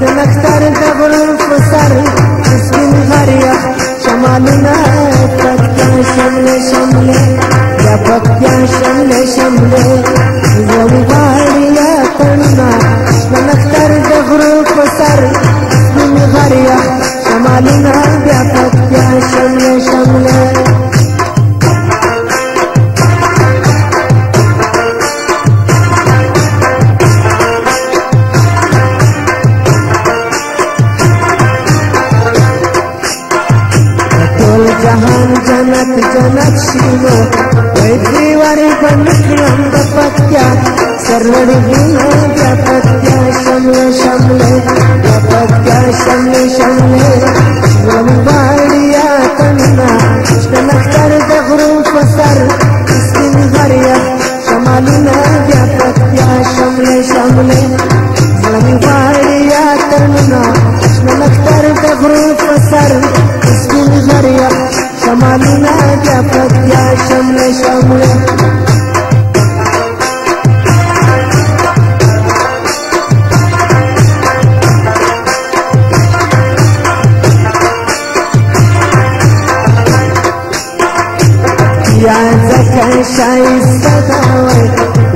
Sen aktarın da bulup ısarın Üstün var ya Şamanın टोल जहान जनक जनक शिवो वैद्रीवारी बंधुक्रियं पत्या सर्वणि गुणो व्यापत्या शम्य शम्य व्यापत्या शम्य शम्य या जकाशाई सदावय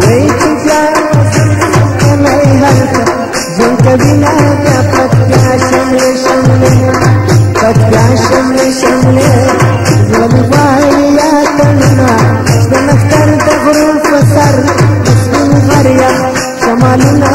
वैचित्या नाही हरत जंक बिना त्या पत्या शमले शमले पत्या शमले शमले जलवाया तन्ना जनकर तगरूप सर मुस्लिम हरिया शमालिना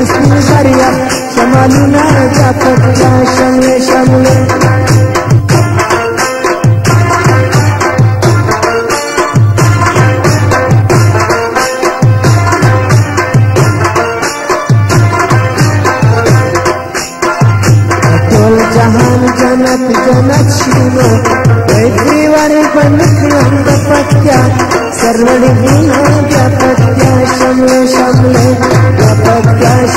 किस्किन हरिया शमालिना त्या पत्या शमले शमले बंधुक्रियं पत्या शम्ले शम्ले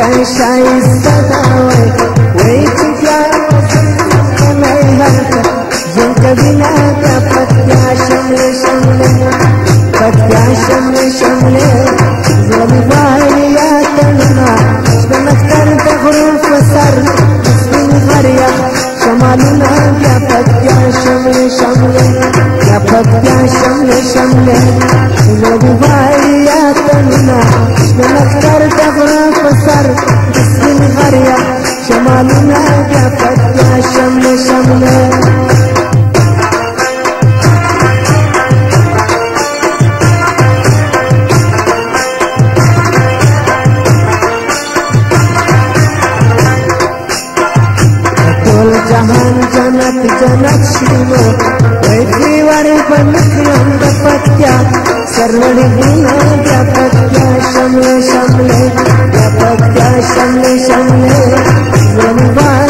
Kaysha istadaway Way tiglaro Kamay harka Zinka binaka Patya shamle shamle Patya shamle shamle Zoli bariya tanma Benaktar da hruf sar Nasbin bariya Shamaluna ya patya shamle shamle Ya patya shamle shamle Zoli bariya tanma Benaktar da मुस्लिम हरिया त्या पत्या जनक शिवो वैद्रीवारी बंधुक्रियं पत्या सर्वणि गुणो व्यापत्या शमले शमले व्यापत्या शमले शमले वनवाडिया